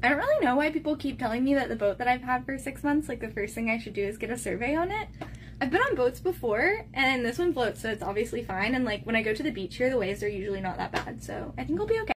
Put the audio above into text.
I don't really know why people keep telling me that the boat that I've had for six months, like the first thing I should do is get a survey on it. I've been on boats before, and this one floats, so it's obviously fine. And like when I go to the beach here, the waves are usually not that bad, so I think I'll be okay.